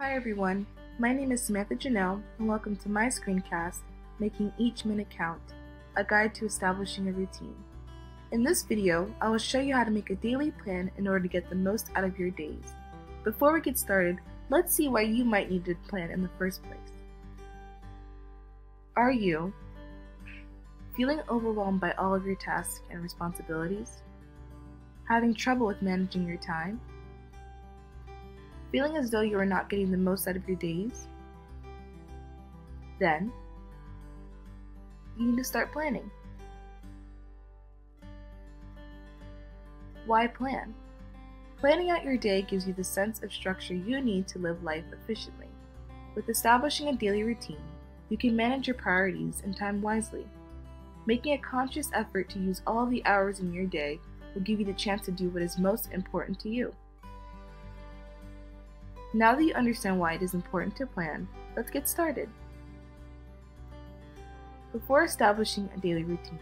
Hi everyone, my name is Samantha Jeannot and welcome to my screencast, Making Each Minute Count, a guide to establishing a routine. In this video, I will show you how to make a daily plan in order to get the most out of your days. Before we get started, let's see why you might need to plan in the first place. Are you feeling overwhelmed by all of your tasks and responsibilities? Having trouble with managing your time? Feeling as though you are not getting the most out of your days? Then, you need to start planning. Why plan? Planning out your day gives you the sense of structure you need to live life efficiently. With establishing a daily routine, you can manage your priorities and time wisely. Making a conscious effort to use all the hours in your day will give you the chance to do what is most important to you. Now that you understand why it is important to plan, let's get started. Before establishing a daily routine,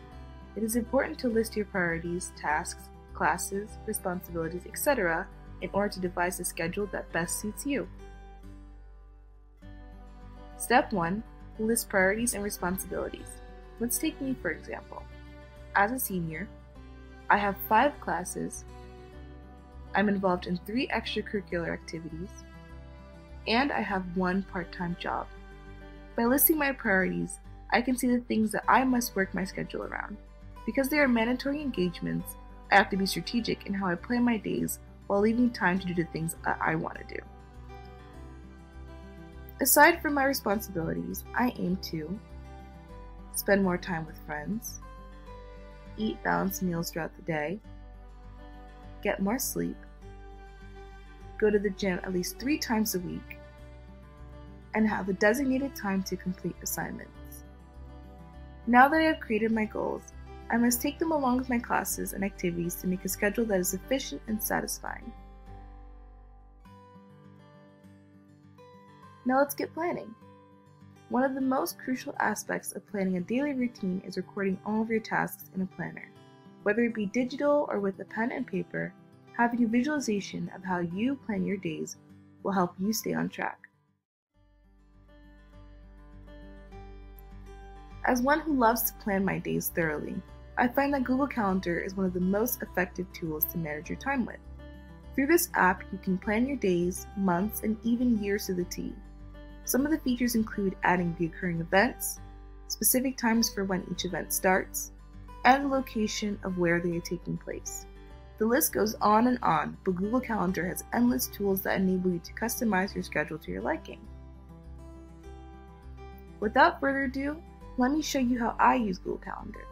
it is important to list your priorities, tasks, classes, responsibilities, etc. in order to devise a schedule that best suits you. Step 1 List priorities and responsibilities. Let's take me for example. As a senior, I have five classes, I'm involved in three extracurricular activities, and I have one part time job. By listing my priorities, I can see the things that I must work my schedule around. Because they are mandatory engagements, I have to be strategic in how I plan my days while leaving time to do the things I want to do. Aside from my responsibilities, I aim to spend more time with friends, eat balanced meals throughout the day, get more sleep, go to the gym at least three times a week, and have a designated time to complete assignments. Now that I have created my goals, I must take them along with my classes and activities to make a schedule that is efficient and satisfying. Now let's get planning. One of the most crucial aspects of planning a daily routine is recording all of your tasks in a planner. Whether it be digital or with a pen and paper, having a visualization of how you plan your days will help you stay on track. As one who loves to plan my days thoroughly, I find that Google Calendar is one of the most effective tools to manage your time with. Through this app, you can plan your days, months, and even years to the T. Some of the features include adding recurring events, specific times for when each event starts, and the location of where they are taking place. The list goes on and on, but Google Calendar has endless tools that enable you to customize your schedule to your liking. Without further ado, let me show you how I use Google Calendar.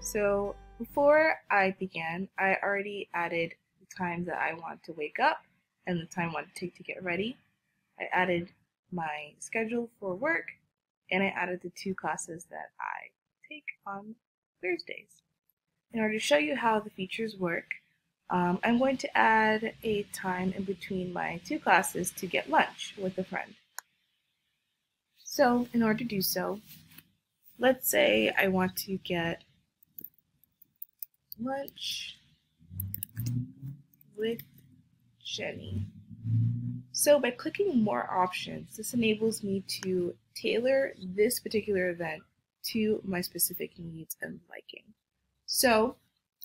So before I began, I already added the time that I want to wake up and the time I want to take to get ready. I added my schedule for work and I added the two classes that I take on Thursdays. In order to show you how the features work, um, I'm going to add a time in between my two classes to get lunch with a friend. So in order to do so, let's say I want to get lunch with Jenny. So by clicking more options, this enables me to tailor this particular event to my specific needs and liking. So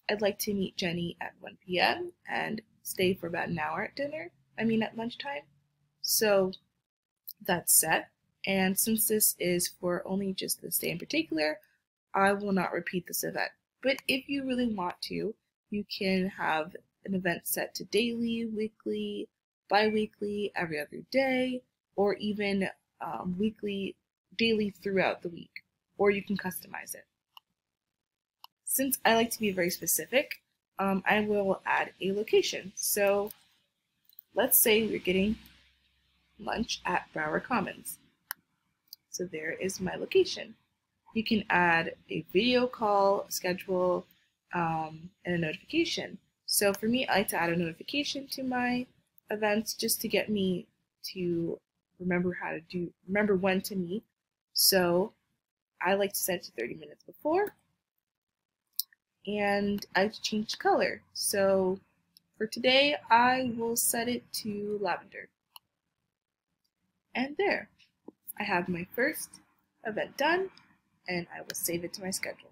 I'd like to meet Jenny at 1 p.m. and stay for about an hour at dinner, I mean at lunchtime. So that's set. And since this is for only just this day in particular, I will not repeat this event. But if you really want to, you can have an event set to daily, weekly, bi-weekly, every other day, or even um, weekly, daily throughout the week, or you can customize it. Since I like to be very specific, um, I will add a location. So let's say we're getting lunch at Broward Commons. So there is my location. You can add a video call, schedule, um, and a notification. So for me, I like to add a notification to my events just to get me to remember how to do, remember when to meet. So I like to set it to 30 minutes before. And I changed color. So for today, I will set it to lavender. And there, I have my first event done and I will save it to my schedule.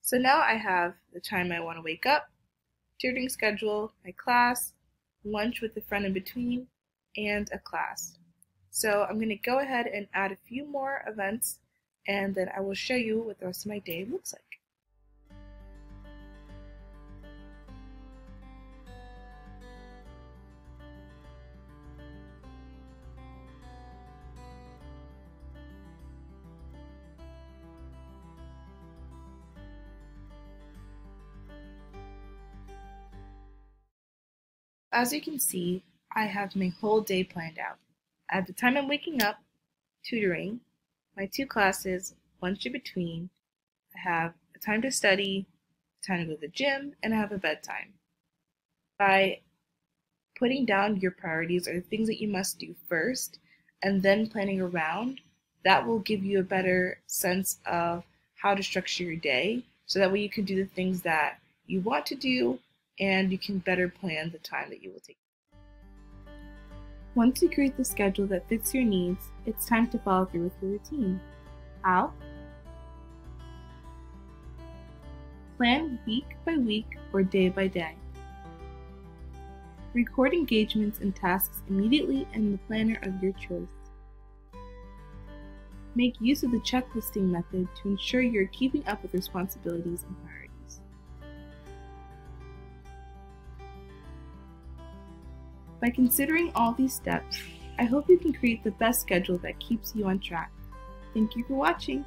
So now I have the time I want to wake up, tutoring schedule, my class, lunch with a friend in between, and a class. So I'm going to go ahead and add a few more events and then I will show you what the rest of my day looks like. As you can see, I have my whole day planned out. At the time I'm waking up, tutoring, my two classes, lunch in between, I have a time to study, time to go to the gym, and I have a bedtime. By putting down your priorities or the things that you must do first, and then planning around, that will give you a better sense of how to structure your day so that way you can do the things that you want to do and you can better plan the time that you will take. Once you create the schedule that fits your needs, it's time to follow through with your routine. How? Plan week by week or day by day. Record engagements and tasks immediately in the planner of your choice. Make use of the checklisting method to ensure you're keeping up with responsibilities and priorities. By considering all these steps, I hope you can create the best schedule that keeps you on track. Thank you for watching.